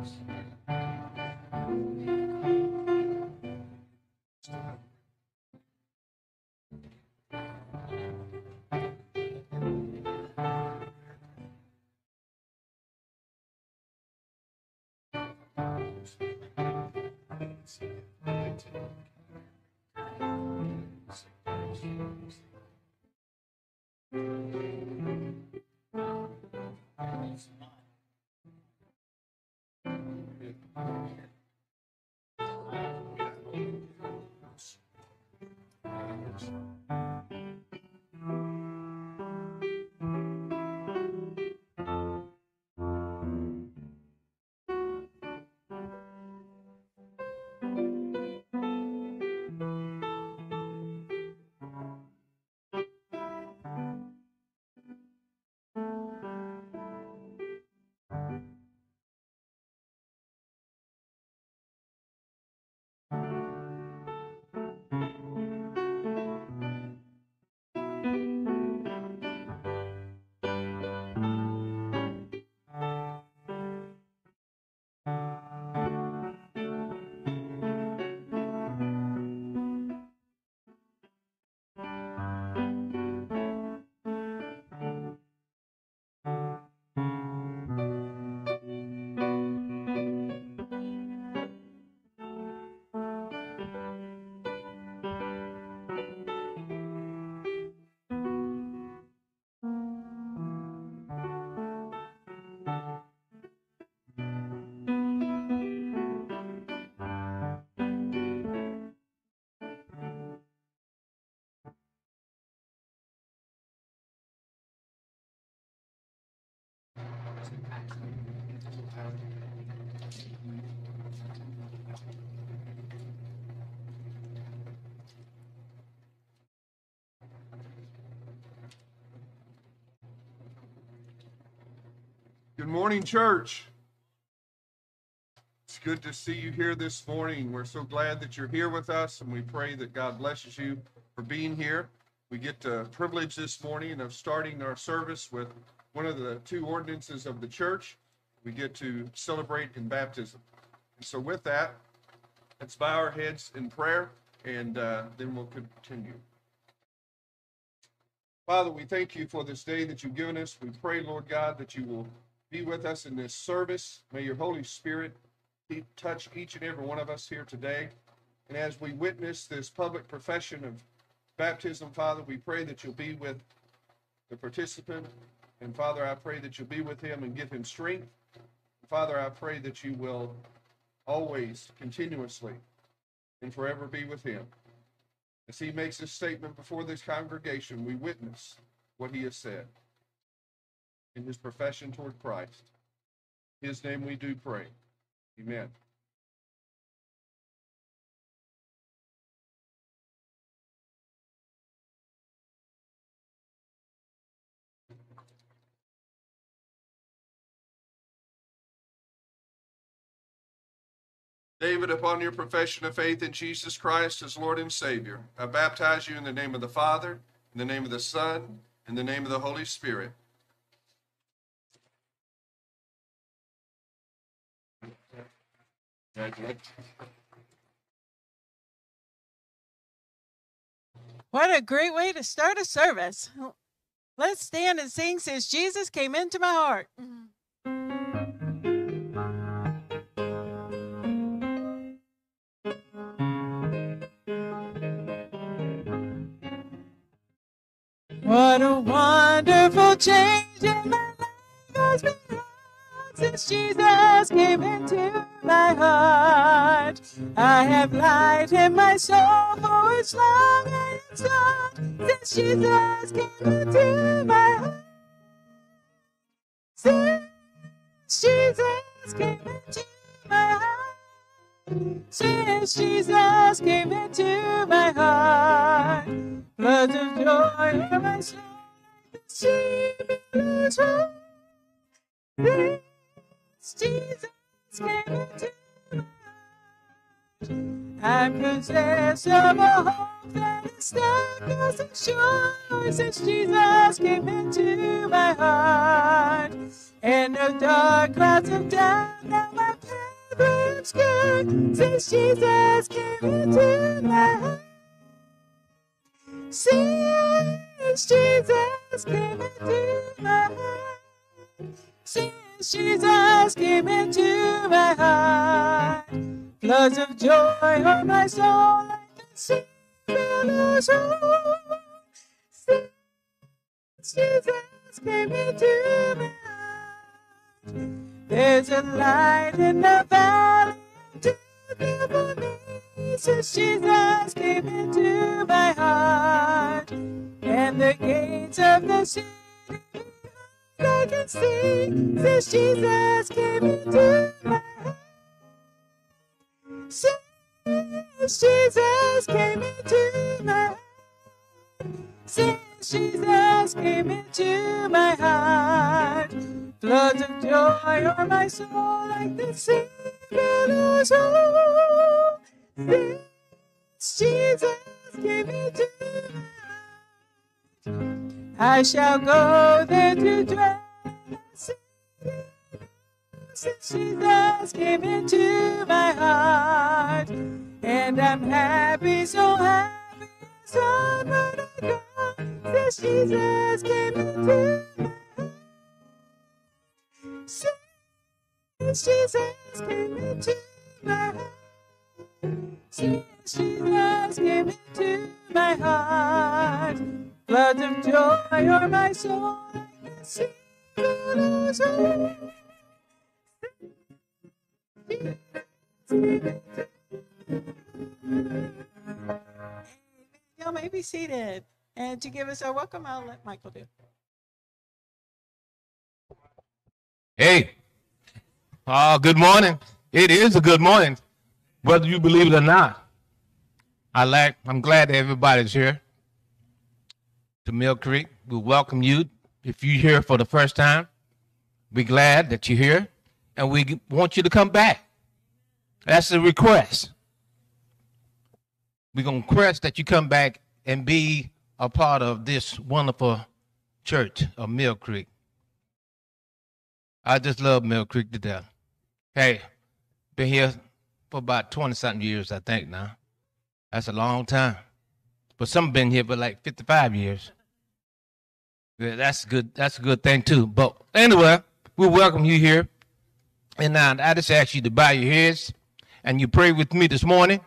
next. Good morning, church. It's good to see you here this morning. We're so glad that you're here with us, and we pray that God blesses you for being here. We get the privilege this morning of starting our service with one of the two ordinances of the church. We get to celebrate in baptism. And so with that, let's bow our heads in prayer and uh, then we'll continue. Father, we thank you for this day that you've given us. We pray, Lord God, that you will be with us in this service. May your Holy Spirit touch each and every one of us here today. And as we witness this public profession of baptism, Father, we pray that you'll be with the participant. And Father, I pray that you'll be with him and give him strength. Father, I pray that you will always, continuously, and forever be with him. As he makes this statement before this congregation, we witness what he has said in his profession toward Christ. In his name we do pray. Amen. David, upon your profession of faith in Jesus Christ as Lord and Savior, I baptize you in the name of the Father, in the name of the Son, in the name of the Holy Spirit. What a great way to start a service. Let's stand and sing since Jesus came into my heart. What a wonderful change in my life since Jesus came into my heart. I have light in my soul for its long and its dark since Jesus came into my heart. Since Jesus came into my heart. Since Jesus came into my heart. Floods of joy in my soul like the Jesus came into my heart. I'm possessed of a hope that is darkness and sure since Jesus came into my heart. And the dark clouds of doubt now my path obscured since Jesus came into my heart. Since Jesus came into my heart. Since Jesus came into my heart. Floods of joy on my soul sea billows. Since Jesus came into my heart. There's a light in the valley death for me. Since Jesus came into my heart. And the gates of the city I can see. Since Jesus came into my heart. Since Jesus came into my heart. Since Jesus came into my heart. Floods of joy on my soul like the sea billows roll. Since Jesus came into my heart. I shall go there to dwell. Since Jesus came into my heart, and I'm happy, so happy, so when I go. Since Jesus came into my heart, since Jesus came into my heart, since Jesus came into my heart. Floods of joy on my soul, like the sea billows roll. Y'all may be seated. And to give us our welcome, I'll let Michael do. Hey, uh, good morning. It is a good morning, whether you believe it or not. I like. I'm glad that everybody's here. To Mill Creek, we welcome you. If you're here for the first time, we're glad that you're here, and we want you to come back. That's a request. We're gonna request that you come back and be a part of this wonderful church of Mill Creek. I just love Mill Creek to death. Hey, been here for about 20 something years, I think now. That's a long time. But some been here for like 55 years. Yeah, that's good. That's a good thing too. But anyway, we welcome you here. And now I just ask you to bow your heads and you pray with me this morning.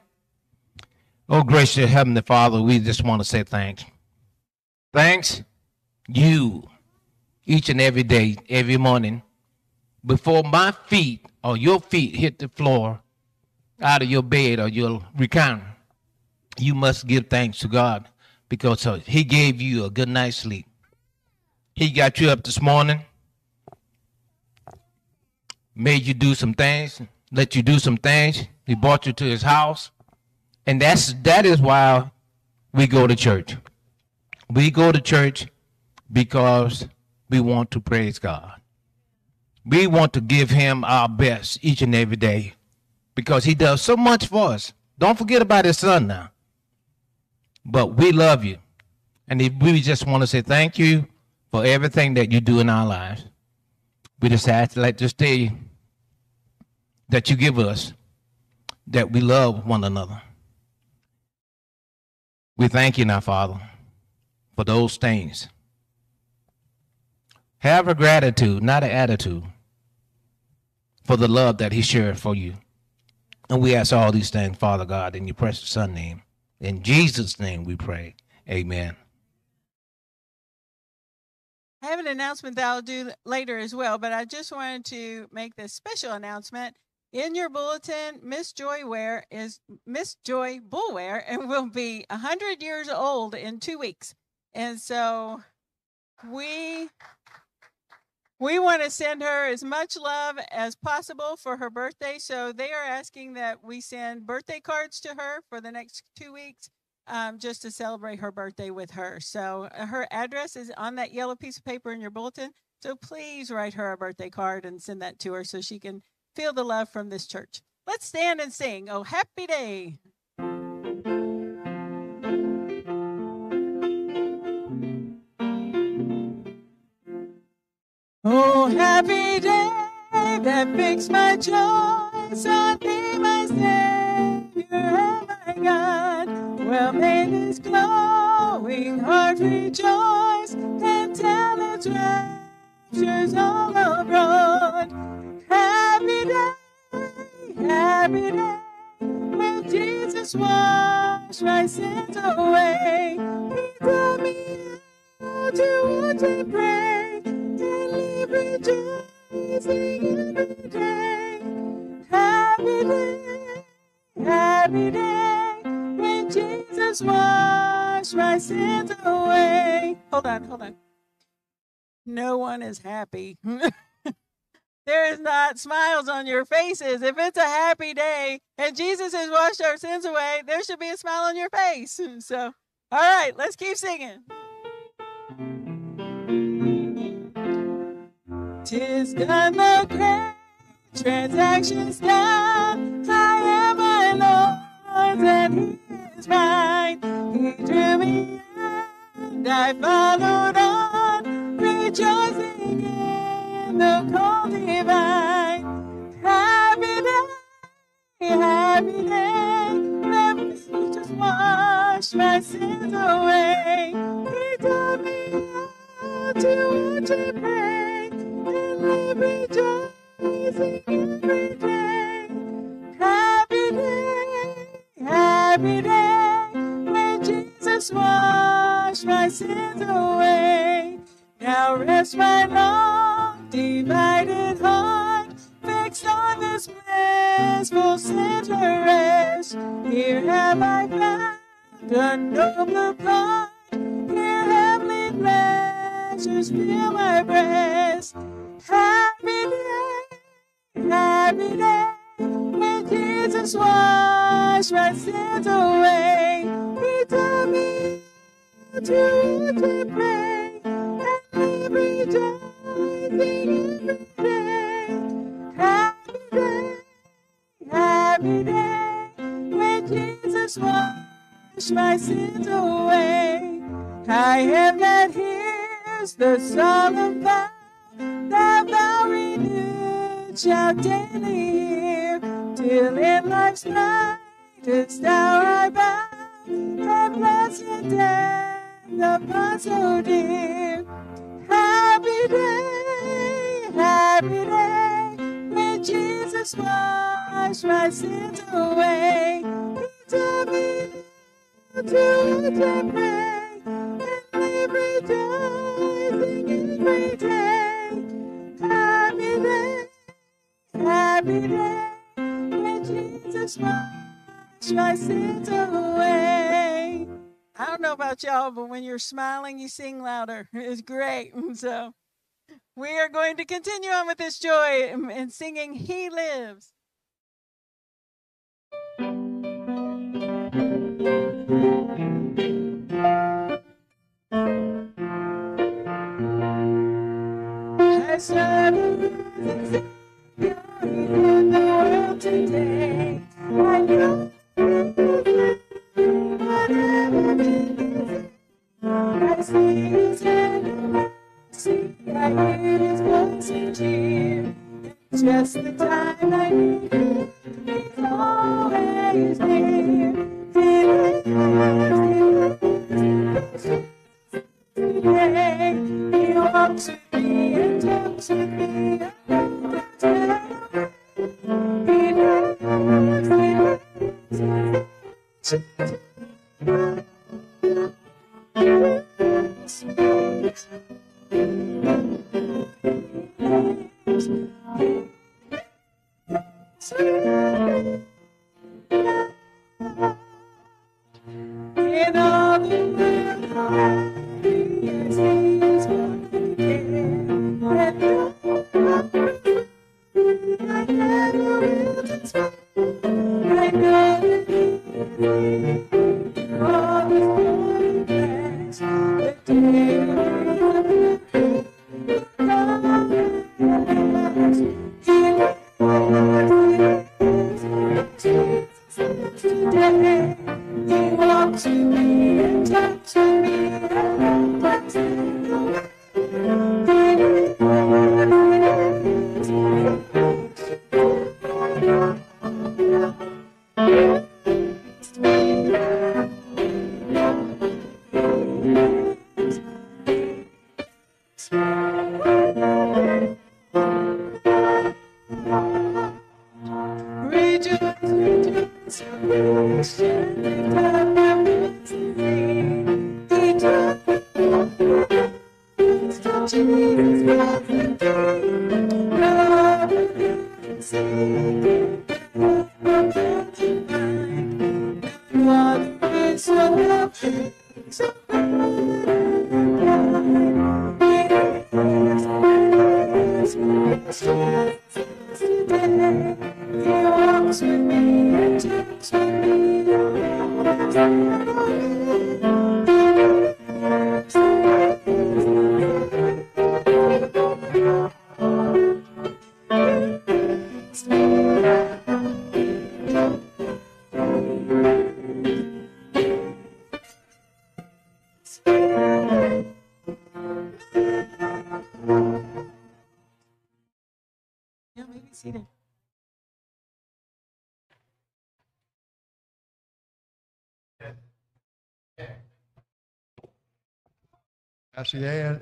Oh, gracious Heavenly Father, we just want to say thanks. Thanks you each and every day, every morning, before my feet or your feet hit the floor out of your bed or your recliner, you must give thanks to God because uh, He gave you a good night's sleep. He got you up this morning, made you do some things, let you do some things. He brought you to His house, and that's that is why we go to church. We go to church because we want to praise God. We want to give Him our best each and every day because He does so much for us. Don't forget about His Son now. But we love you. And we just want to say thank you for everything that you do in our lives. We just to like just tell you that you give us that we love one another. We thank you now, Father, for those things. Have a gratitude, not an attitude, for the love that He shared for you. And we ask all these things, Father God, in your precious Son name. In Jesus' name we pray. Amen. I have an announcement that I'll do later as well, but I just wanted to make this special announcement. In your bulletin, Miss Joy Ware is Miss Joy Bullware and will be 100 years old in two weeks. And so we we want to send her as much love as possible for her birthday. So they are asking that we send birthday cards to her for the next two weeks um, just to celebrate her birthday with her. So uh, her address is on that yellow piece of paper in your bulletin. So please write her a birthday card and send that to her so she can feel the love from this church. Let's stand and sing. Oh, happy day. Oh, happy day that fixed my choice on thee, my Savior and my God. Well, may this glowing heart rejoice and tell its raptures all abroad. Happy day, happy day, when Jesus washed my sins away. He taught me how to and pray rejoicing every day. Happy day, happy day, when Jesus washed my sins away. Hold on, hold on. No one is happy. There is not smiles on your faces. If it's a happy day and Jesus has washed our sins away, there should be a smile on your face. So, all right, let's keep singing. Done the great transactions done. I am my Lord's and He is mine. He drew me and I followed on, rejoicing in the call divine. Happy day, happy day, let me just wash my sins away. He taught me how to and live rejoicing every day. Happy day, happy day, Jesus my sins away. Now rest my long divided heart, fixed on this blissful center rest. Here have I found a nobler part, here heavenly pleasures fill my breast. Happy day, happy day, when Jesus washed my sins away. He taught me to watch and pray and live rejoicing every day. Happy day, happy day, when Jesus washed my sins away. I have that hears the solemn vow, that vow renewed shall daily hear, till in life's brightest hour I bow, that blessed day, the bond so dear. Happy day, happy day, when Jesus washed my sins away. He took me to which happy day, Jesus my sins away. I don't know about y'all, but when you're smiling, you sing louder. It's great. And so we are going to continue on with this joy and singing He Lives. I the time I need Him, He is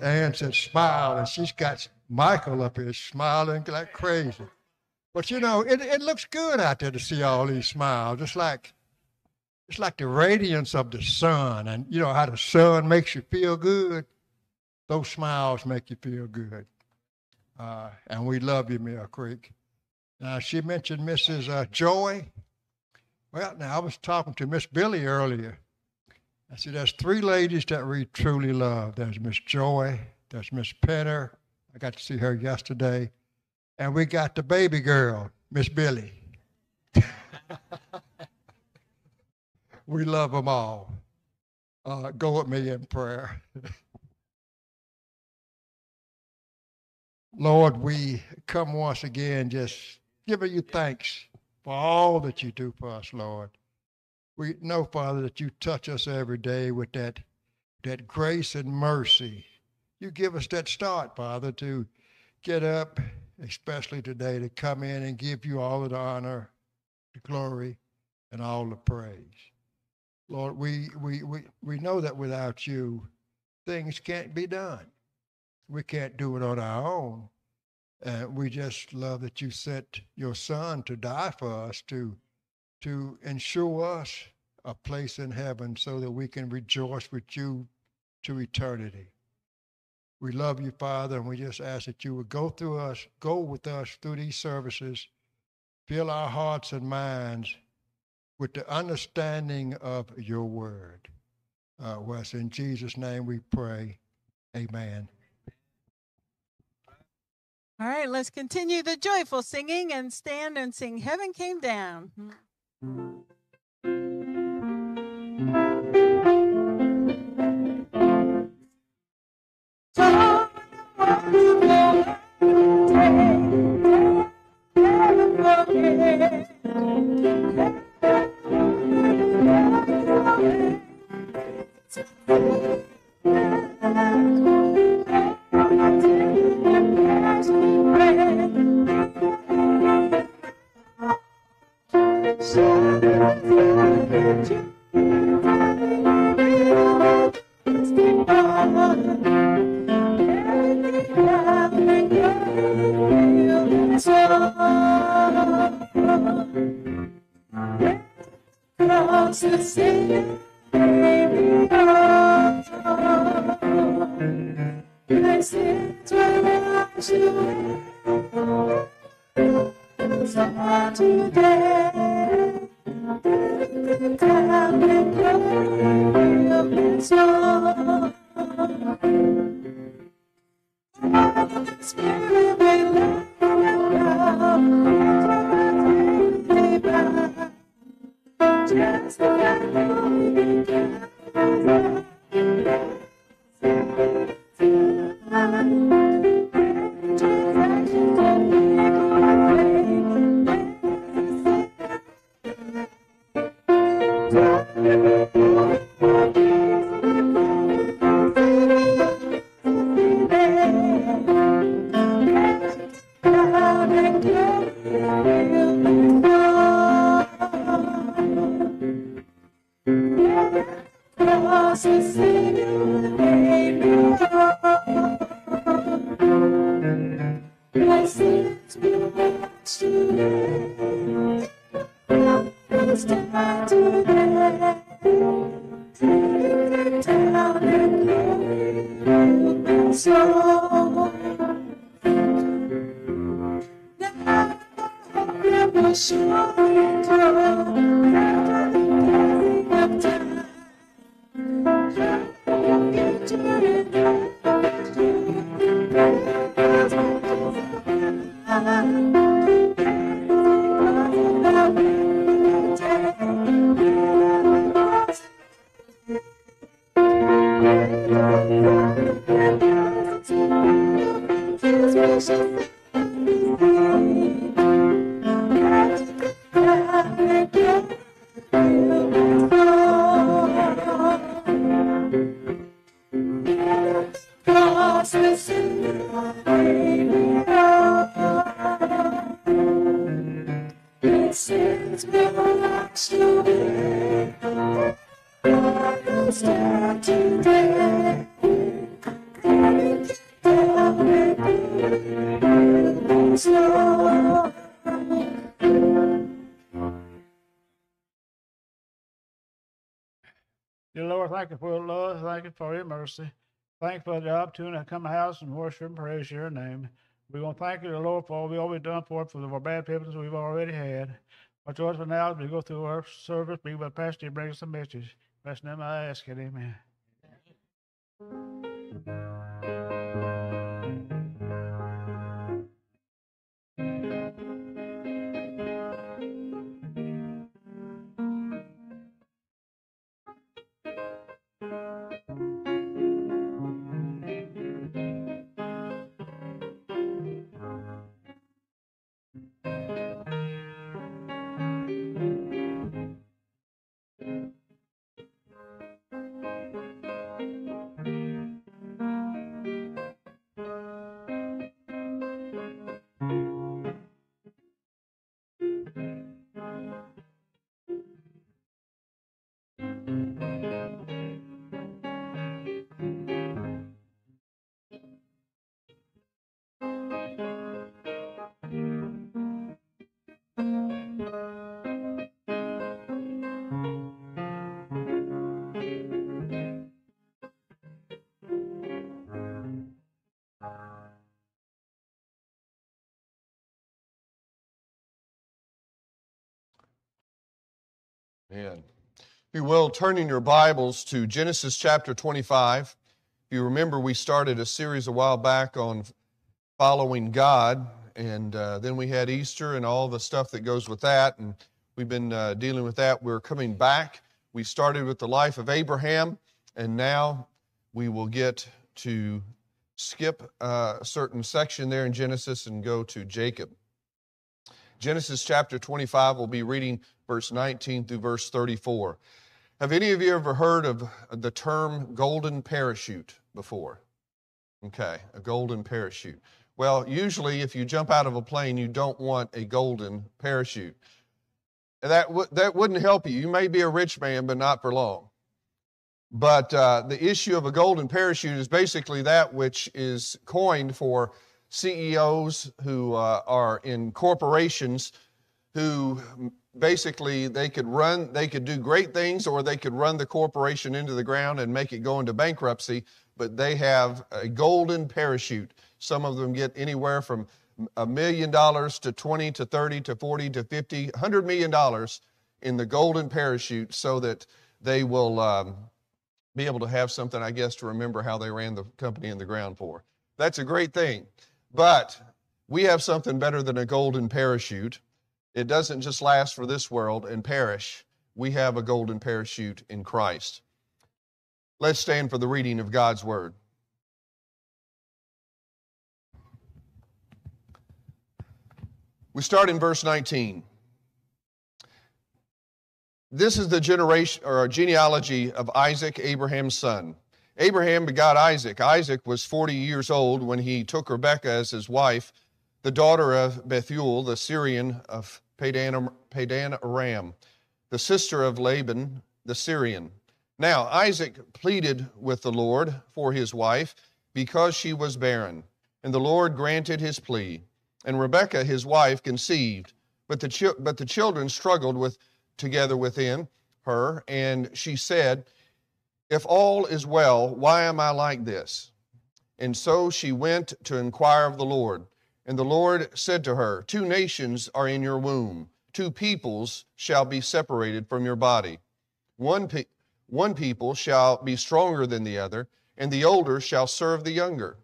see Ann, Ann said smile, and she's got Michael up here smiling like crazy. But you know, it, it looks good out there to see all these smiles. Just like it's like the radiance of the sun, and you know how the sun makes you feel good. Those smiles make you feel good. Uh, and we love you, Mill Creek. Now she mentioned Mrs. Uh, Joy. Well, now I was talking to Miss Billy earlier. I said, there's three ladies that we truly love. There's Miss Joy, there's Miss Penner. I got to see her yesterday. And we got the baby girl, Miss Billy. we love them all. Uh, go with me in prayer. Lord, we come once again just giving you thanks for all that you do for us, Lord. We know, Father, that you touch us every day with that that grace and mercy. You give us that start, Father, to get up, especially today, to come in and give you all the honor, the glory, and all the praise. Lord, we, we, we, we know that without you, things can't be done. We can't do it on our own. And we just love that you sent your son to die for us, to, to ensure us a place in heaven so that we can rejoice with you to eternity. We love you, Father, and we just ask that you would go through us, go with us through these services, fill our hearts and minds with the understanding of your word. Uh, Wes, in Jesus' name we pray. Amen. All right, let's continue the joyful singing and stand and sing Heaven Came Down. Thank you. Dear mercy. Thank you for the opportunity to come to the house and worship and praise your name. We want to thank you, dear Lord, for all we always done for for the bad people we've already had. But yours for now, as we go through our service, be with Pastor and bring us a message. Bless name I ask it, amen. You will, turn in your Bibles to Genesis chapter 25. If you remember, we started a series a while back on following God, and uh, then we had Easter and all the stuff that goes with that, and we've been uh, dealing with that. We're coming back. We started with the life of Abraham, and now we will get to skip uh, a certain section there in Genesis and go to Jacob. Genesis chapter 25, we'll be reading verse 19 through verse 34. Have any of you ever heard of the term golden parachute before? Okay, a golden parachute. Well, usually if you jump out of a plane, you don't want a golden parachute. That, w- that wouldn't help you. You may be a rich man, but not for long. But uh, the issue of a golden parachute is basically that which is coined for CEOs who uh, are in corporations who basically they could run, they could do great things or they could run the corporation into the ground and make it go into bankruptcy, but they have a golden parachute. Some of them get anywhere from a million dollars to 20 to 30 to 40 to 50, 100 million dollars in the golden parachute so that they will um, be able to have something, I guess, to remember how they ran the company in the ground for. That's a great thing. But we have something better than a golden parachute. It doesn't just last for this world and perish. We have a golden parachute in Christ. Let's stand for the reading of God's word. We start in verse 19. This is the generation or genealogy of Isaac, Abraham's son. Abraham begot Isaac. Isaac was 40 years old when he took Rebekah as his wife, the daughter of Bethuel, the Syrian of Padan, Padan Aram, the sister of Laban, the Syrian. Now Isaac pleaded with the Lord for his wife because she was barren, and the Lord granted his plea. And Rebekah, his wife, conceived, but the, chi- but the children struggled with together within her, and she said, If all is well, why am I like this? And so she went to inquire of the Lord. And the Lord said to her, Two nations are in your womb, two peoples shall be separated from your body. One, pe- one people shall be stronger than the other, and the older shall serve the younger.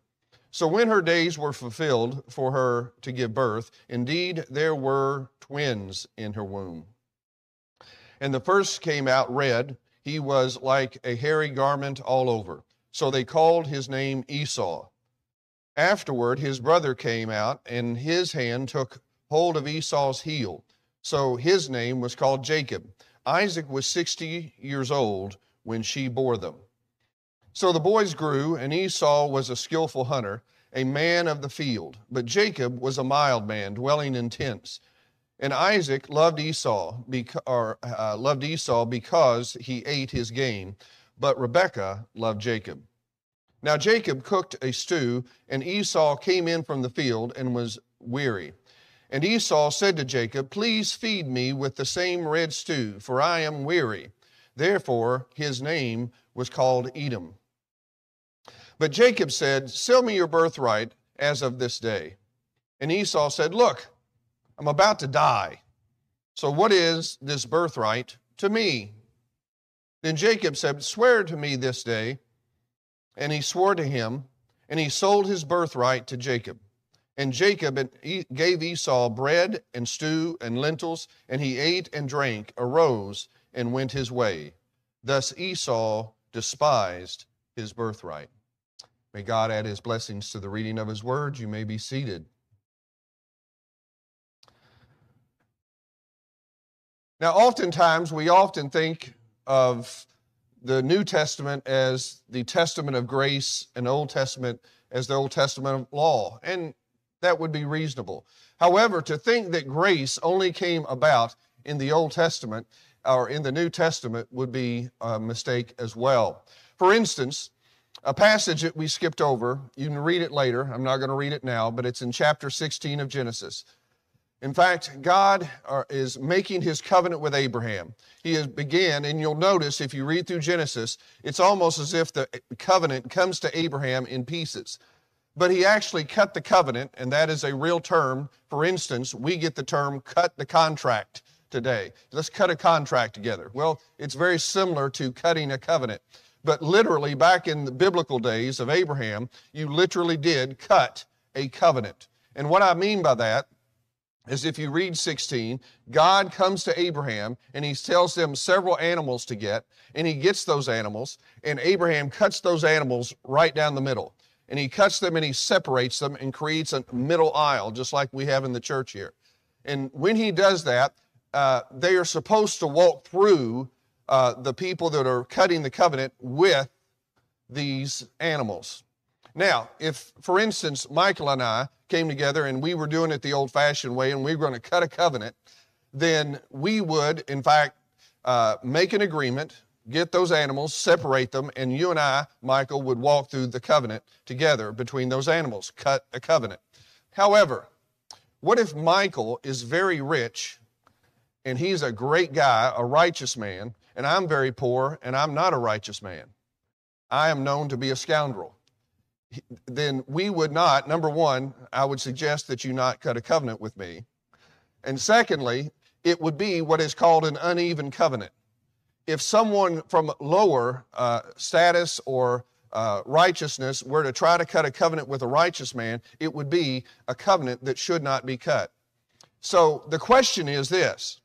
So when her days were fulfilled for her to give birth, indeed there were twins in her womb. And the first came out red. He was like a hairy garment all over. So they called his name Esau. Afterward, his brother came out, and his hand took hold of Esau's heel. So his name was called Jacob. Isaac was 60 years old when she bore them. So the boys grew, and Esau was a skillful hunter, a man of the field. But Jacob was a mild man, dwelling in tents. And Isaac loved Esau, beca- or, uh, loved Esau because he ate his game, but Rebekah loved Jacob. Now Jacob cooked a stew, and Esau came in from the field and was weary. And Esau said to Jacob, Please feed me with the same red stew, for I am weary. Therefore his name was called Edom. But Jacob said, Sell me your birthright as of this day. And Esau said, Look, I'm about to die. So what is this birthright to me? Then Jacob said, Swear to me this day. And he swore to him, and he sold his birthright to Jacob. And Jacob gave Esau bread and stew and lentils, and he ate and drank, arose, and went his way. Thus Esau despised his birthright. May God add his blessings to the reading of his word. You may be seated. Now, oftentimes, we often think of the New Testament as the Testament of grace and Old Testament as the Old Testament of law, and that would be reasonable. However, to think that grace only came about in the Old Testament or in the New Testament would be a mistake as well. For instance, a passage that we skipped over, you can read it later. I'm not going to read it now, but it's in chapter 16 of Genesis. In fact, God uh, is making his covenant with Abraham. He has began, and you'll notice if you read through Genesis, it's almost as if the eh, covenant comes to Abraham in pieces. But he actually cut the covenant, and that is a real term. For instance, we get the term cut the contract. today. Let's cut a contract together. Well, it's very similar to cutting a covenant. But literally, back in the biblical days of Abraham, you literally did cut a covenant. And what I mean by that is if you read 16, God comes to Abraham and he tells them several animals to get, and he gets those animals, and Abraham cuts those animals right down the middle. And he cuts them and he separates them and creates a middle aisle, just like we have in the church here. And when he does that, uh, they are supposed to walk through uh, the people that are cutting the covenant with these animals. Now, if, for instance, Michael and I came together and we were doing it the old fashioned way and we were going to cut a covenant, then we would, in fact, uh, make an agreement, get those animals, separate them, and you and I, Michael, would walk through the covenant together between those animals, cut a covenant. However, what if Michael is very rich and he's a great guy, a righteous man, and I'm very poor and I'm not a righteous man? I am known to be a scoundrel. Then we would not, number one, I would suggest that you not cut a covenant with me. And secondly, it would be what is called an uneven covenant. If someone from lower uh, status or uh, righteousness were to try to cut a covenant with a righteous man, it would be a covenant that should not be cut. So the question is this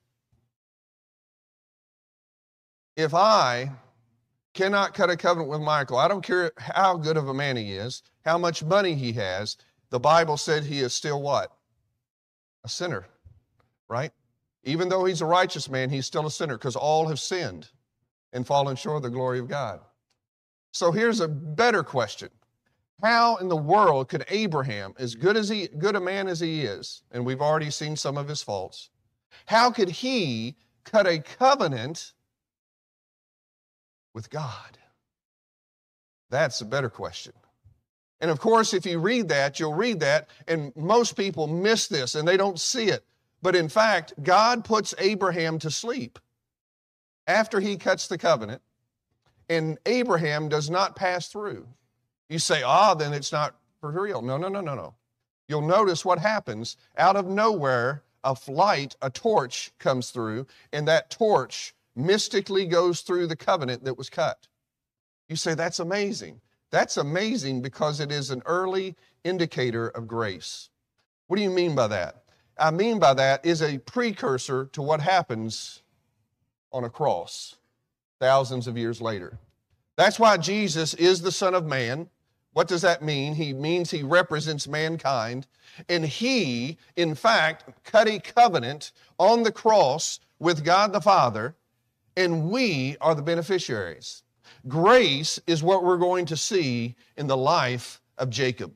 If I cannot cut a covenant with Michael, I don't care how good of a man he is, how much money he has, the Bible said he is still what? A sinner, right? Even though he's a righteous man, he's still a sinner because all have sinned and fallen short of the glory of God. So here's a better question. How in the world could Abraham, as good as he good a man as he is, and we've already seen some of his faults, how could he cut a covenant with God? That's a better question. And of course, if you read that, you'll read that, and most people miss this and they don't see it. But in fact, God puts Abraham to sleep after he cuts the covenant, and Abraham does not pass through. You say, ah, then it's not for real. No, no, no, no, no. You'll notice what happens. Out of nowhere, a light, a torch comes through, and that torch mystically goes through the covenant that was cut. You say, that's amazing. That's amazing because it is an early indicator of grace. What do you mean by that? I mean by that is a precursor to what happens on a cross thousands of years later. That's why Jesus is the Son of Man. What does that mean? He means he represents mankind. And he, in fact, cut a covenant on the cross with God the Father, and we are the beneficiaries. Grace is what we're going to see in the life of Jacob.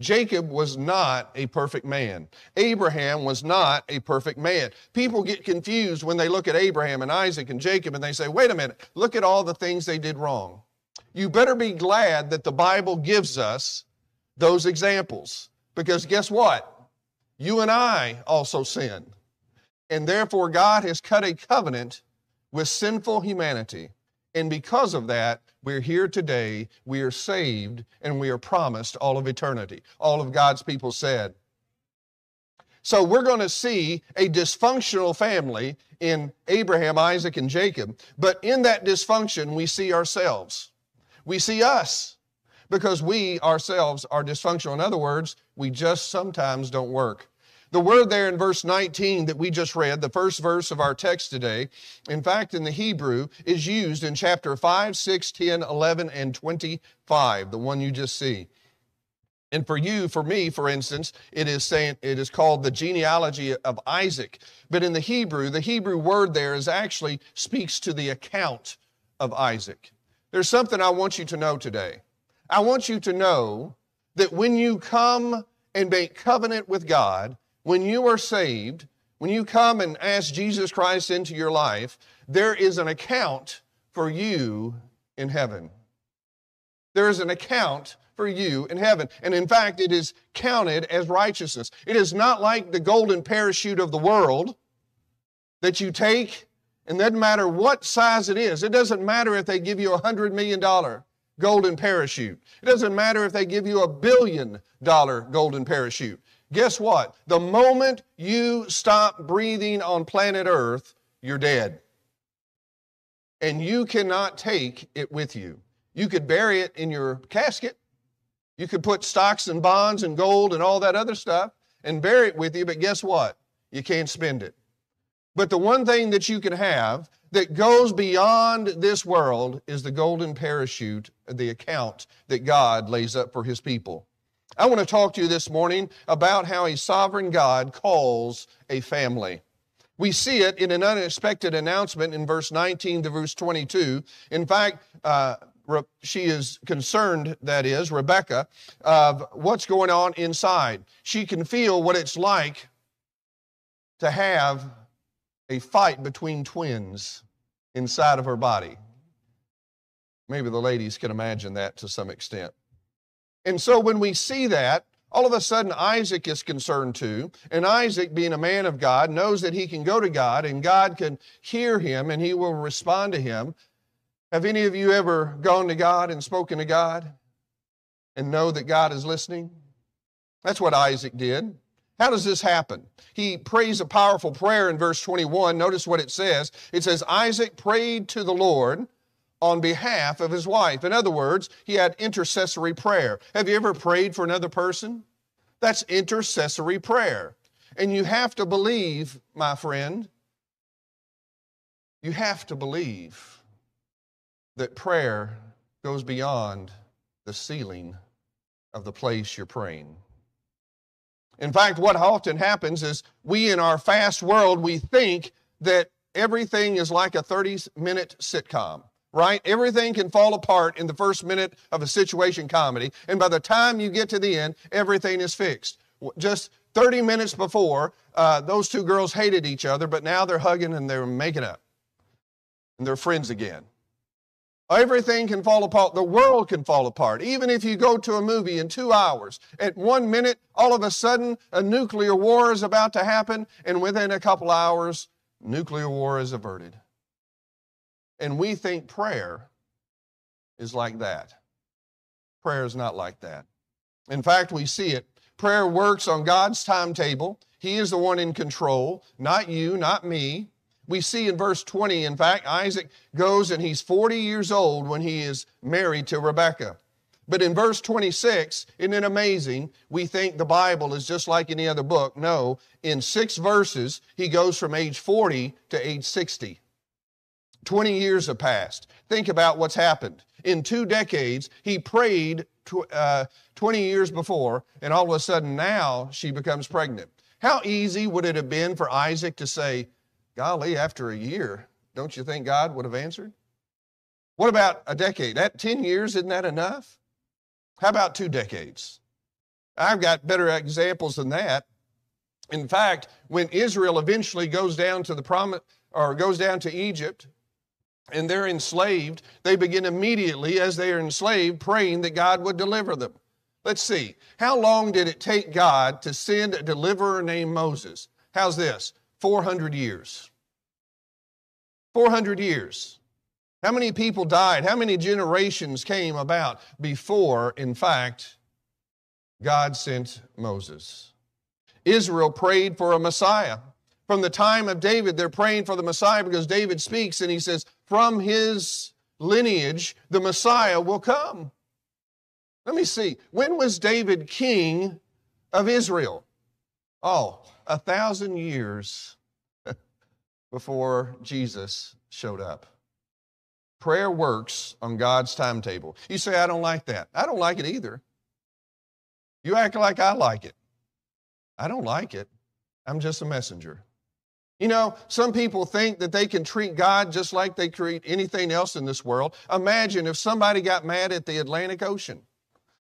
Jacob was not a perfect man. Abraham was not a perfect man. People get confused when they look at Abraham and Isaac and Jacob and they say, wait a minute, look at all the things they did wrong. You better be glad that the Bible gives us those examples because guess what? You and I also sin. And therefore, God has cut a covenant with sinful humanity. And because of that, we're here today, we are saved, and we are promised all of eternity. All of God's people said. So we're going to see a dysfunctional family in Abraham, Isaac, and Jacob. But in that dysfunction, we see ourselves. We see us because we ourselves are dysfunctional. In other words, we just sometimes don't work. The word there in verse 19 that we just read, the first verse of our text today, in fact, in the Hebrew, is used in chapter 5, 6, 10, 11, and 25, the one you just see. And for you, for me, for instance, it is saying it is called the genealogy of Isaac. But in the Hebrew, the Hebrew word there is actually speaks to the account of Isaac. There's something I want you to know today. I want you to know that when you come and make covenant with God, when you are saved, when you come and ask Jesus Christ into your life, there is an account for you in heaven. There is an account for you in heaven. And in fact, it is counted as righteousness. It is not like the golden parachute of the world that you take, and doesn't matter what size it is. It doesn't matter if they give you a $100 million golden parachute. It doesn't matter if they give you a billion dollar golden parachute. Guess what? The moment you stop breathing on planet Earth, you're dead. And you cannot take it with you. You could bury it in your casket. You could put stocks and bonds and gold and all that other stuff and bury it with you, but guess what? You can't spend it. But the one thing that you can have that goes beyond this world is the golden parachute, the account that God lays up for his people. I want to talk to you this morning about how a sovereign God calls a family. We see it in an unexpected announcement in verse 19 to verse 22. In fact, uh, she is concerned, that is, Rebecca, of what's going on inside. She can feel what it's like to have a fight between twins inside of her body. Maybe the ladies can imagine that to some extent. And so when we see that, all of a sudden Isaac is concerned too. And Isaac, being a man of God, knows that he can go to God and God can hear him and he will respond to him. Have any of you ever gone to God and spoken to God and know that God is listening? That's what Isaac did. How does this happen? He prays a powerful prayer in verse 21. Notice what it says. It says, Isaac prayed to the Lord on behalf of his wife. In other words, he had intercessory prayer. Have you ever prayed for another person? That's intercessory prayer. And you have to believe, my friend, you have to believe that prayer goes beyond the ceiling of the place you're praying. In fact, what often happens is we in our fast world, we think that everything is like a 30 minute sitcom, right? Everything can fall apart in the first minute of a situation comedy. And by the time you get to the end, everything is fixed. Just 30 minutes before, uh, those two girls hated each other, but now they're hugging and they're making up. And they're friends again. Everything can fall apart. The world can fall apart. Even if you go to a movie in two hours, at one minute, all of a sudden, a nuclear war is about to happen, and within a couple hours, nuclear war is averted. And we think prayer is like that. Prayer is not like that. In fact, we see it. Prayer works on God's timetable. He is the one in control, not you, not me. We see in verse 20, in fact, Isaac goes and he's 40 years old when he is married to Rebekah. But in verse 26, isn't it amazing? We think the Bible is just like any other book. No, in six verses, he goes from age 40 to age 60. 20 years have passed. Think about what's happened. In two decades, he prayed tw- uh, 20 years before, and all of a sudden now she becomes pregnant. How easy would it have been for Isaac to say, Golly, after a year, don't you think God would have answered? What about a decade? That 10 years, isn't that enough? How about two decades? I've got better examples than that. In fact, when Israel eventually goes down to the promise or goes down to Egypt and they're enslaved, they begin immediately, as they are enslaved, praying that God would deliver them. Let's see. How long did it take God to send a deliverer named Moses? How's this? 400 years. 400 years. How many people died? How many generations came about before, in fact, God sent Moses? Israel prayed for a Messiah. From the time of David, they're praying for the Messiah because David speaks and he says, From his lineage, the Messiah will come. Let me see. When was David king of Israel? Oh, a thousand years before Jesus showed up. Prayer works on God's timetable. You say, I don't like that. I don't like it either. You act like I like it. I don't like it. I'm just a messenger. You know, some people think that they can treat God just like they treat anything else in this world. Imagine if somebody got mad at the Atlantic Ocean.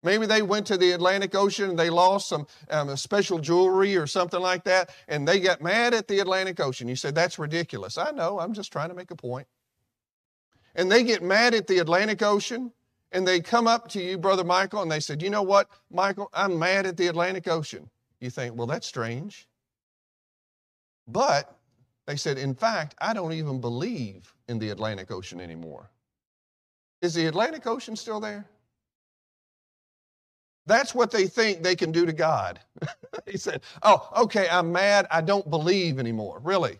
Maybe they went to the Atlantic Ocean and they lost some um, special jewelry or something like that, and they got mad at the Atlantic Ocean. You said, That's ridiculous. I know, I'm just trying to make a point. And they get mad at the Atlantic Ocean, and they come up to you, Brother Michael, and they said, You know what, Michael, I'm mad at the Atlantic Ocean. You think, Well, that's strange. But they said, In fact, I don't even believe in the Atlantic Ocean anymore. Is the Atlantic Ocean still there? That's what they think they can do to God. he said, Oh, okay, I'm mad. I don't believe anymore. Really?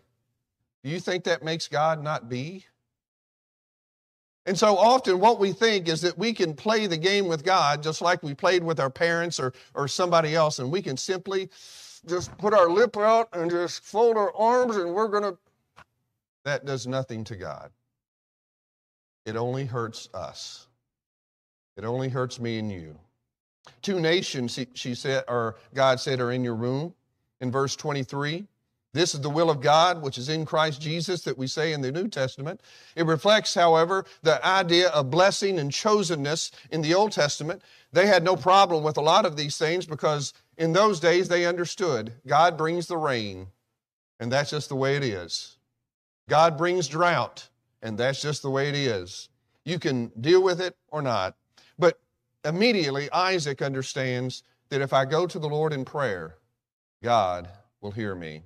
Do you think that makes God not be? And so often, what we think is that we can play the game with God just like we played with our parents or, or somebody else, and we can simply just put our lip out and just fold our arms, and we're going to. That does nothing to God. It only hurts us. It only hurts me and you. Two nations, she said, or God said, are in your room in verse 23. This is the will of God, which is in Christ Jesus, that we say in the New Testament. It reflects, however, the idea of blessing and chosenness in the Old Testament. They had no problem with a lot of these things because in those days they understood God brings the rain, and that's just the way it is. God brings drought, and that's just the way it is. You can deal with it or not. But immediately, Isaac understands that if I go to the Lord in prayer, God will hear me.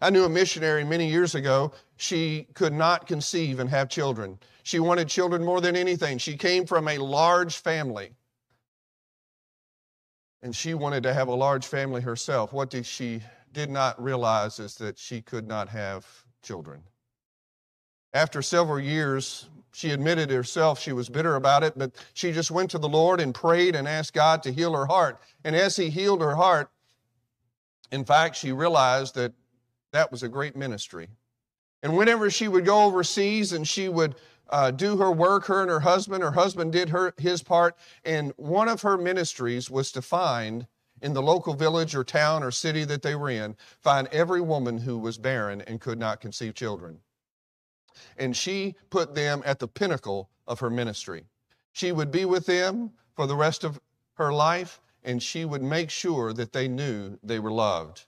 I knew a missionary many years ago. She could not conceive and have children. She wanted children more than anything. She came from a large family. And she wanted to have a large family herself. What did she did not realize is that she could not have children. After several years, she admitted herself she was bitter about it, but she just went to the Lord and prayed and asked God to heal her heart. And as He healed her heart, in fact, she realized that that was a great ministry. And whenever she would go overseas and she would uh, do her work, her and her husband, her husband did her, his part, and one of her ministries was to find in the local village or town or city that they were in, find every woman who was barren and could not conceive children. And she put them at the pinnacle of her ministry. She would be with them for the rest of her life, and she would make sure that they knew they were loved.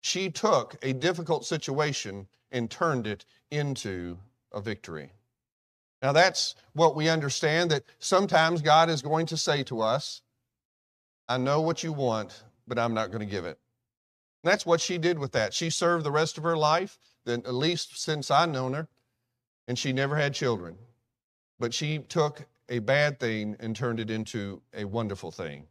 She took a difficult situation and turned it into a victory. Now, that's what we understand that sometimes God is going to say to us, I know what you want, but I'm not going to give it. And that's what she did with that. She served the rest of her life, at least since I've known her, and she never had children. But she took a bad thing and turned it into a wonderful thing.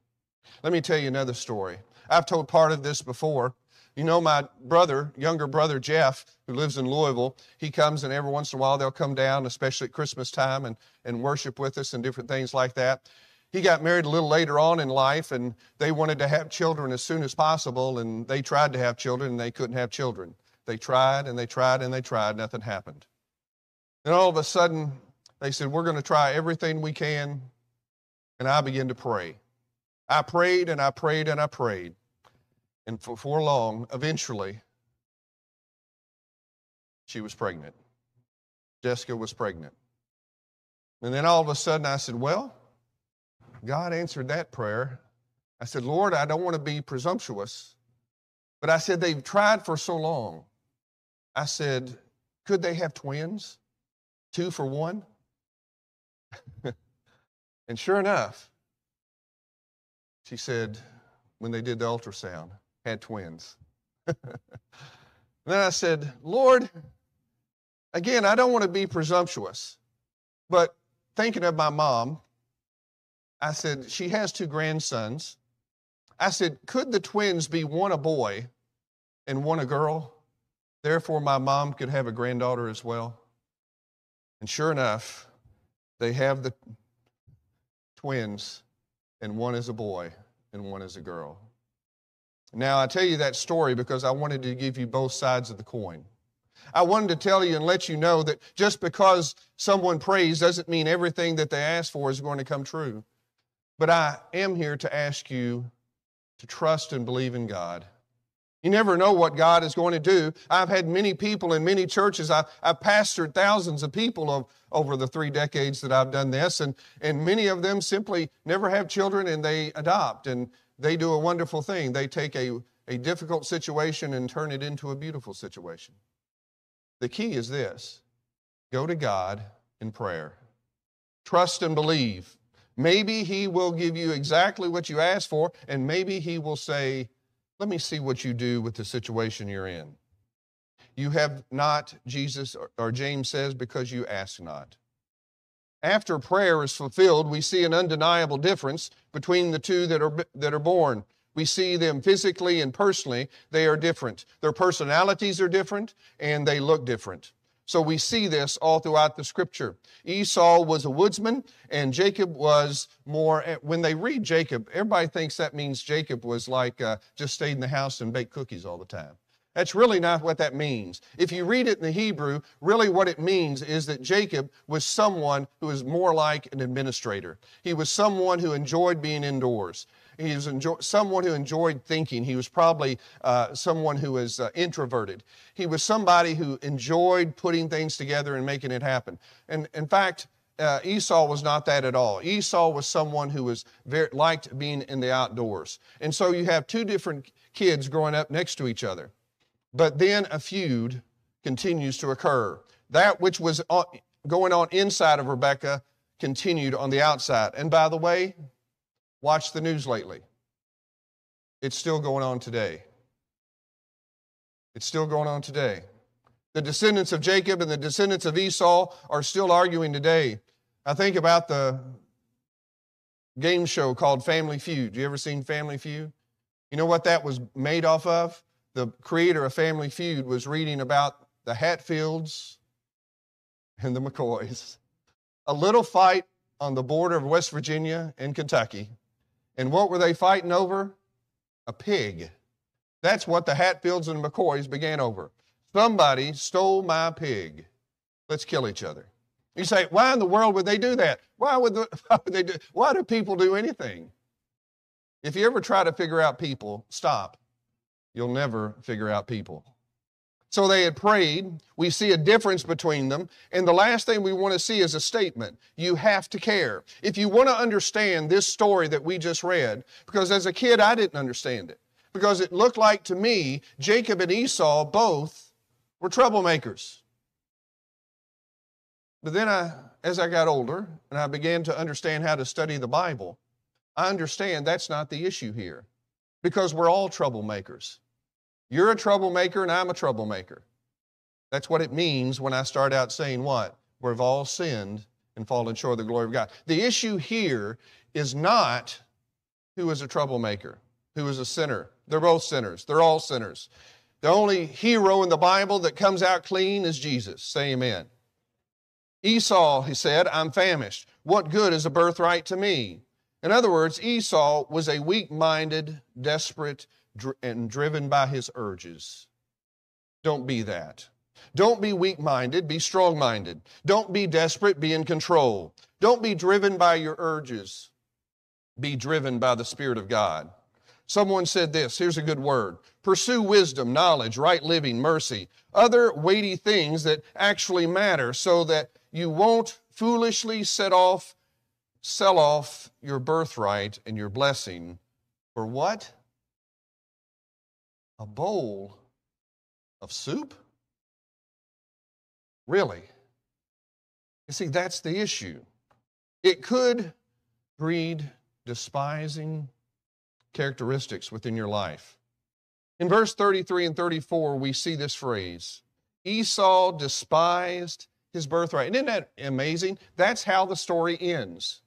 Let me tell you another story. I've told part of this before. You know, my brother, younger brother Jeff, who lives in Louisville, he comes and every once in a while they'll come down, especially at Christmas time, and, and worship with us and different things like that. He got married a little later on in life, and they wanted to have children as soon as possible, and they tried to have children, and they couldn't have children. They tried and they tried and they tried, nothing happened. Then all of a sudden, they said, We're going to try everything we can. And I began to pray. I prayed and I prayed and I prayed. And for, for long, eventually, she was pregnant. Jessica was pregnant. And then all of a sudden I said, Well, God answered that prayer. I said, Lord, I don't want to be presumptuous, but I said, They've tried for so long. I said, Could they have twins? Two for one? and sure enough, she said, when they did the ultrasound, had twins. then I said, Lord, again, I don't want to be presumptuous, but thinking of my mom, I said, she has two grandsons. I said, could the twins be one a boy and one a girl? Therefore, my mom could have a granddaughter as well. And sure enough, they have the twins, and one is a boy and one is a girl. Now, I tell you that story because I wanted to give you both sides of the coin. I wanted to tell you and let you know that just because someone prays doesn't mean everything that they ask for is going to come true. But I am here to ask you to trust and believe in God. You never know what God is going to do. I've had many people in many churches. I, have I've pastored thousands of people of, over the three decades that I've done this, and, and many of them simply never have children and they adopt. And they do a wonderful thing. They take a, a difficult situation and turn it into a beautiful situation. The key is this go to God in prayer, trust and believe. Maybe He will give you exactly what you ask for, and maybe He will say, Let me see what you do with the situation you're in. You have not, Jesus or, or James says, because you ask not. After prayer is fulfilled, we see an undeniable difference between the two that are, that are born. We see them physically and personally, they are different. Their personalities are different and they look different. So we see this all throughout the scripture. Esau was a woodsman and Jacob was more, when they read Jacob, everybody thinks that means Jacob was like uh, just stayed in the house and baked cookies all the time. That's really not what that means. If you read it in the Hebrew, really what it means is that Jacob was someone who was more like an administrator. He was someone who enjoyed being indoors. He was enjoy, someone who enjoyed thinking. He was probably uh, someone who was uh, introverted. He was somebody who enjoyed putting things together and making it happen. And in fact, uh, Esau was not that at all. Esau was someone who was very, liked being in the outdoors. And so you have two different kids growing up next to each other. But then a feud continues to occur. That which was going on inside of Rebecca continued on the outside. And by the way, Watch the news lately. It's still going on today. It's still going on today. The descendants of Jacob and the descendants of Esau are still arguing today. I think about the game show called Family Feud. You ever seen Family Feud? You know what that was made off of? The creator of Family Feud was reading about the Hatfields and the McCoys. A little fight on the border of West Virginia and Kentucky and what were they fighting over? A pig. That's what the Hatfields and McCoys began over. Somebody stole my pig. Let's kill each other. You say, why in the world would they do that? Why would, the, why would they do? Why do people do anything? If you ever try to figure out people, stop. You'll never figure out people. So they had prayed. We see a difference between them. And the last thing we want to see is a statement. You have to care. If you want to understand this story that we just read, because as a kid I didn't understand it, because it looked like to me Jacob and Esau both were troublemakers. But then I, as I got older and I began to understand how to study the Bible, I understand that's not the issue here because we're all troublemakers. You're a troublemaker and I'm a troublemaker. That's what it means when I start out saying what? We've all sinned and fallen short of the glory of God. The issue here is not who is a troublemaker, who is a sinner. They're both sinners. They're all sinners. The only hero in the Bible that comes out clean is Jesus. Say amen. Esau, he said, I'm famished. What good is a birthright to me? In other words, Esau was a weak minded, desperate, and driven by his urges. Don't be that. Don't be weak minded, be strong minded. Don't be desperate, be in control. Don't be driven by your urges, be driven by the Spirit of God. Someone said this here's a good word pursue wisdom, knowledge, right living, mercy, other weighty things that actually matter so that you won't foolishly set off, sell off your birthright and your blessing for what? A bowl of soup? Really? You see, that's the issue. It could breed despising characteristics within your life. In verse 33 and 34, we see this phrase Esau despised his birthright. And isn't that amazing? That's how the story ends.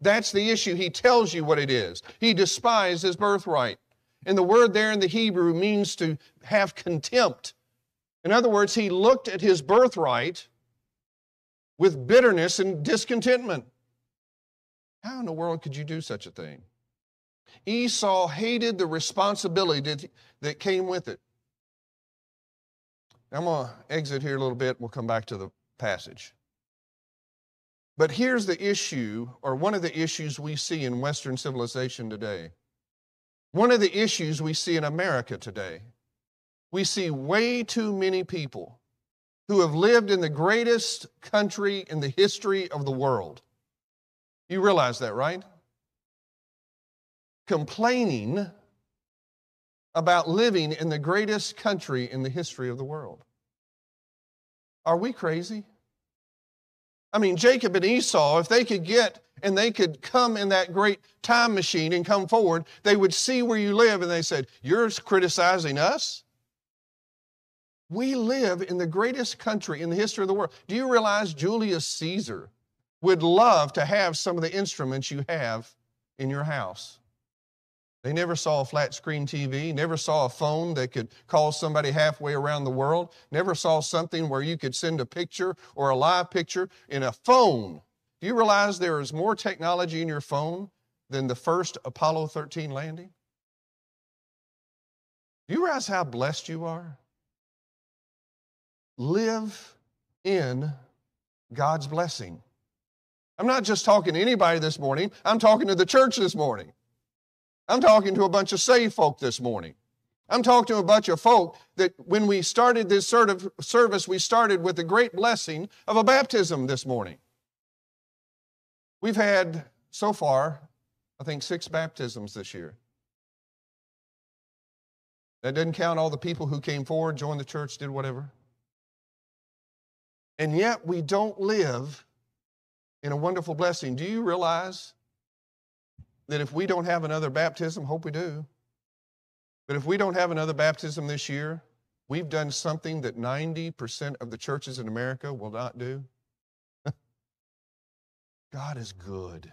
That's the issue. He tells you what it is. He despised his birthright. And the word there in the Hebrew means to have contempt. In other words, he looked at his birthright with bitterness and discontentment. How in the world could you do such a thing? Esau hated the responsibility that came with it. I'm going to exit here a little bit. We'll come back to the passage. But here's the issue, or one of the issues we see in Western civilization today. One of the issues we see in America today, we see way too many people who have lived in the greatest country in the history of the world. You realize that, right? Complaining about living in the greatest country in the history of the world. Are we crazy? I mean, Jacob and Esau, if they could get and they could come in that great time machine and come forward, they would see where you live and they said, You're criticizing us? We live in the greatest country in the history of the world. Do you realize Julius Caesar would love to have some of the instruments you have in your house. They never saw a flat screen TV, never saw a phone that could call somebody halfway around the world, never saw something where you could send a picture or a live picture in a phone. Do you realize there is more technology in your phone than the first Apollo 13 landing? Do you realize how blessed you are? Live in God's blessing. I'm not just talking to anybody this morning, I'm talking to the church this morning. I'm talking to a bunch of saved folk this morning. I'm talking to a bunch of folk that when we started this sort of service, we started with the great blessing of a baptism this morning. We've had so far, I think, six baptisms this year. That doesn't count all the people who came forward, joined the church, did whatever. And yet we don't live in a wonderful blessing. Do you realize that if we don't have another baptism, hope we do, but if we don't have another baptism this year, we've done something that 90% of the churches in America will not do. God is good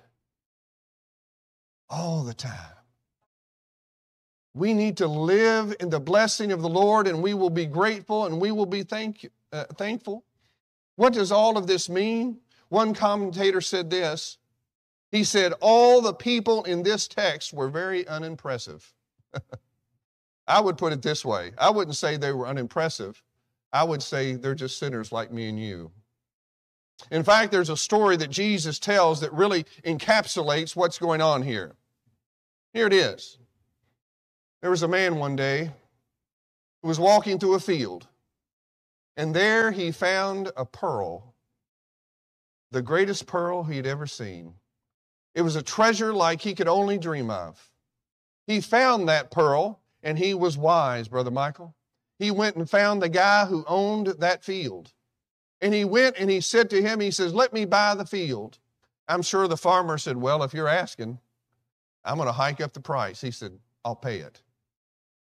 all the time. We need to live in the blessing of the Lord and we will be grateful and we will be thank, uh, thankful. What does all of this mean? One commentator said this he said, All the people in this text were very unimpressive. I would put it this way I wouldn't say they were unimpressive, I would say they're just sinners like me and you. In fact, there's a story that Jesus tells that really encapsulates what's going on here. Here it is. There was a man one day who was walking through a field, and there he found a pearl, the greatest pearl he'd ever seen. It was a treasure like he could only dream of. He found that pearl, and he was wise, Brother Michael. He went and found the guy who owned that field. And he went and he said to him, He says, Let me buy the field. I'm sure the farmer said, Well, if you're asking, I'm going to hike up the price. He said, I'll pay it.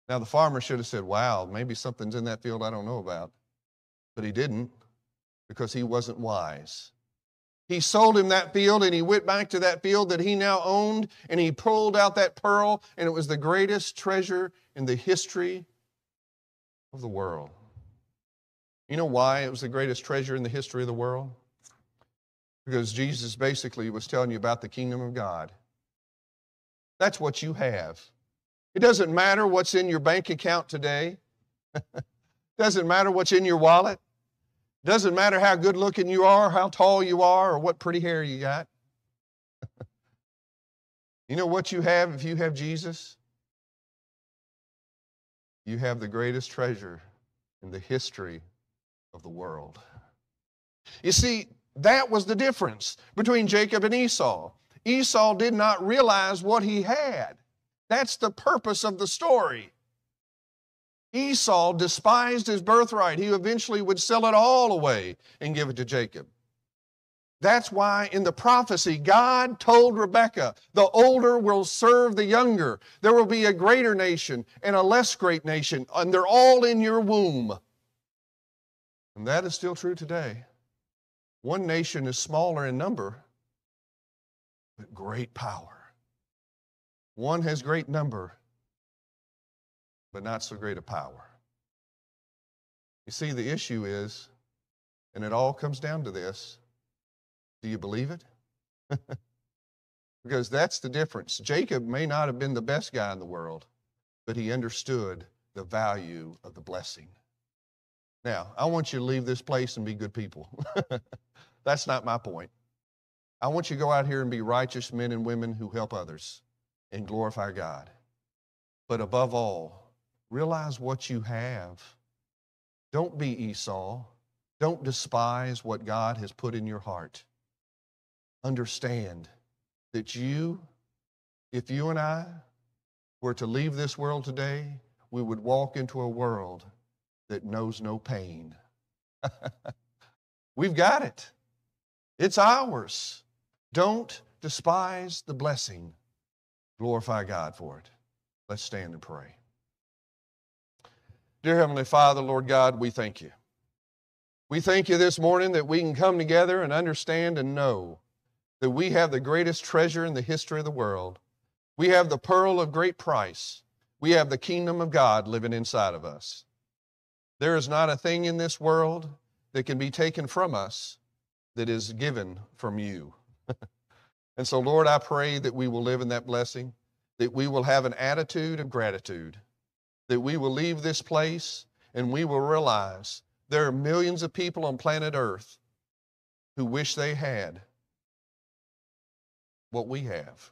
Now, the farmer should have said, Wow, maybe something's in that field I don't know about. But he didn't because he wasn't wise. He sold him that field and he went back to that field that he now owned and he pulled out that pearl and it was the greatest treasure in the history of the world. You know why it was the greatest treasure in the history of the world? Because Jesus basically was telling you about the kingdom of God. That's what you have. It doesn't matter what's in your bank account today. doesn't matter what's in your wallet. Doesn't matter how good looking you are, how tall you are, or what pretty hair you got. you know what you have if you have Jesus? You have the greatest treasure in the history of the world. You see, that was the difference between Jacob and Esau. Esau did not realize what he had. That's the purpose of the story. Esau despised his birthright. He eventually would sell it all away and give it to Jacob. That's why in the prophecy, God told Rebekah, the older will serve the younger. There will be a greater nation and a less great nation, and they're all in your womb. And that is still true today. One nation is smaller in number, but great power. One has great number, but not so great a power. You see, the issue is, and it all comes down to this do you believe it? because that's the difference. Jacob may not have been the best guy in the world, but he understood the value of the blessing. Now, I want you to leave this place and be good people. that's not my point. I want you to go out here and be righteous men and women who help others and glorify God. But above all, Realize what you have. Don't be Esau. Don't despise what God has put in your heart. Understand that you, if you and I were to leave this world today, we would walk into a world that knows no pain. We've got it. It's ours. Don't despise the blessing. Glorify God for it. Let's stand and pray. Dear Heavenly Father, Lord God, we thank you. We thank you this morning that we can come together and understand and know that we have the greatest treasure in the history of the world. We have the pearl of great price. We have the kingdom of God living inside of us. There is not a thing in this world that can be taken from us that is given from you. and so, Lord, I pray that we will live in that blessing, that we will have an attitude of gratitude, that we will leave this place and we will realize there are millions of people on planet Earth who wish they had what we have.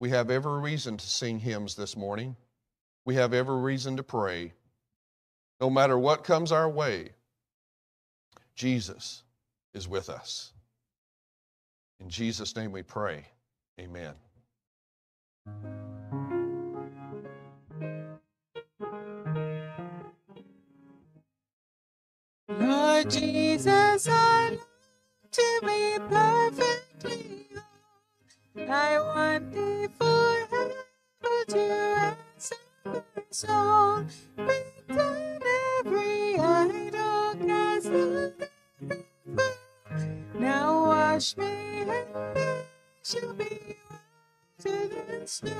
We have every reason to sing hymns this morning. We have every reason to pray. No matter what comes our way, Jesus is with us. In Jesus' name we pray. Amen. Lord Jesus, I long to be perfectly whole. I want thee forever to answer my soul. Break Wash me and I shall be than snow.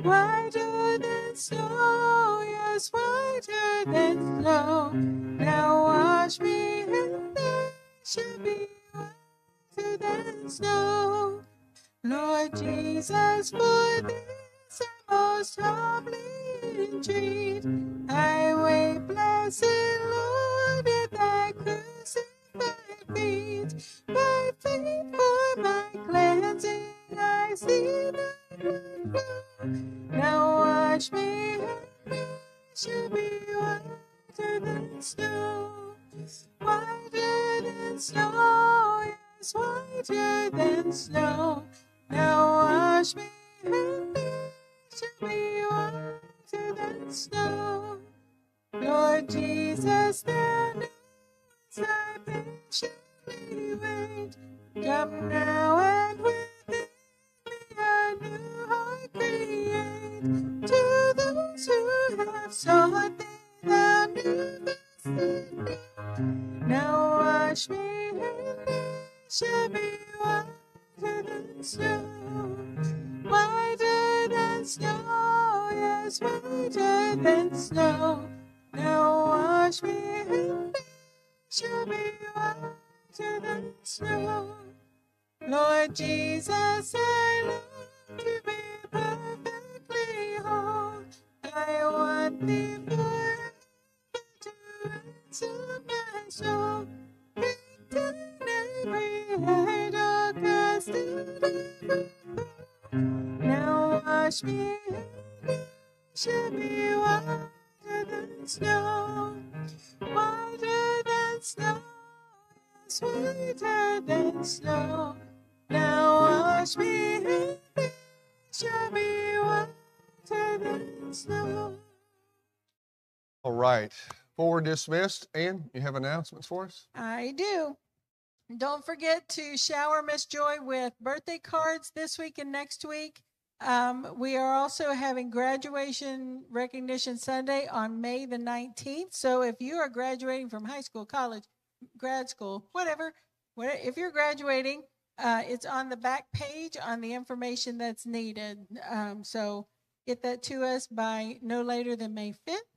Whiter than snow, yes, whiter than snow. Now wash me and I shall be whiter than snow. Lord Jesus, for this I most humbly entreat. I wait, blessed Lord, at thy crucified feet. By faith for my cleansing, I see blood flow. Now wash me I shall be whiter than snow. Whiter than snow, yes, whiter than snow. Now wash me I shall be whiter than snow. Lord Jesus, thou knowest I wait. Come now and within me a new heart create. To those who have sought thee, thou said no. Now wash me and I shall be whiter than snow. Whiter than snow, yes, whiter than snow. Forward dismissed. Ann, you have announcements for us? I do. Don't forget to shower Miss Joy with birthday cards this week and next week. Um, we are also having graduation recognition Sunday on May the 19th. So if you are graduating from high school, college, grad school, whatever, whatever if you're graduating, uh, it's on the back page on the information that's needed. Um, so get that to us by no later than May 5th.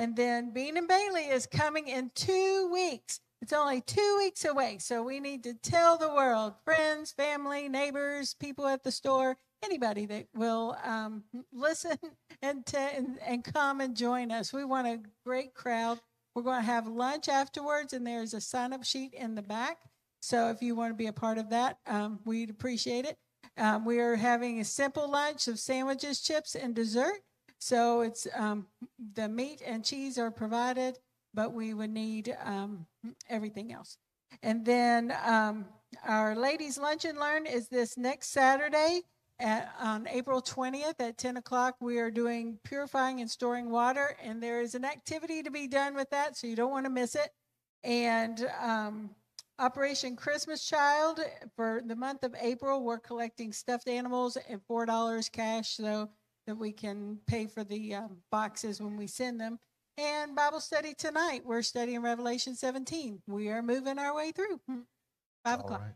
And then Bean and Bailey is coming in two weeks. It's only two weeks away. So we need to tell the world, friends, family, neighbors, people at the store, anybody that will um, listen and, t- and, and come and join us. We want a great crowd. We're going to have lunch afterwards, and there's a sign up sheet in the back. So if you want to be a part of that, um, we'd appreciate it. Um, we are having a simple lunch of sandwiches, chips, and dessert. So it's um, the meat and cheese are provided, but we would need um, everything else. And then um, our ladies' lunch and learn is this next Saturday at, on April 20th at 10 o'clock. We are doing purifying and storing water, and there is an activity to be done with that, so you don't want to miss it. And um, Operation Christmas Child for the month of April, we're collecting stuffed animals and four dollars cash so that we can pay for the um, boxes when we send them. And Bible study tonight, we're studying Revelation 17. We are moving our way through. Hmm. Five All o'clock. right.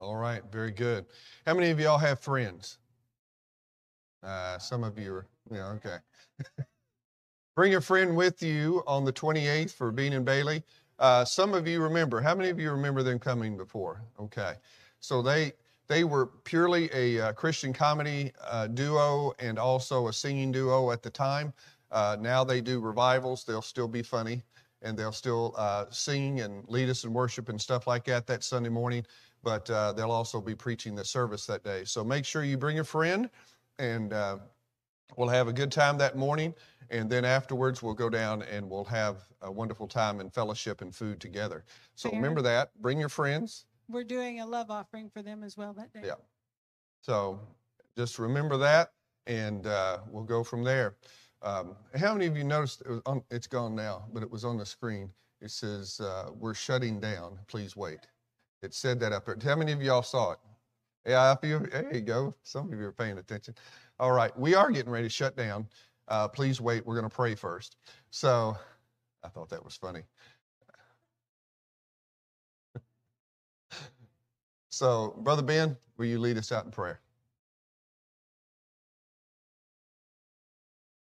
All right, very good. How many of y'all have friends? Uh, some of you are, yeah, okay. Bring a friend with you on the 28th for Bean and Bailey. Uh, some of you remember. How many of you remember them coming before? Okay, so they they were purely a uh, Christian comedy uh, duo and also a singing duo at the time. Uh, now they do revivals. They'll still be funny and they'll still uh, sing and lead us in worship and stuff like that that Sunday morning. But uh, they'll also be preaching the service that day. So make sure you bring a friend and uh, we'll have a good time that morning. And then afterwards, we'll go down and we'll have a wonderful time in fellowship and food together. So Mayor? remember that. Bring your friends. We're doing a love offering for them as well that day. Yeah. So just remember that, and uh, we'll go from there. Um, how many of you noticed it was on, it's gone now, but it was on the screen? It says, uh, We're shutting down. Please wait. It said that up there. How many of y'all saw it? Yeah, if you, there you go. Some of you are paying attention. All right, we are getting ready to shut down. Uh, please wait. We're going to pray first. So I thought that was funny. So, Brother Ben, will you lead us out in prayer?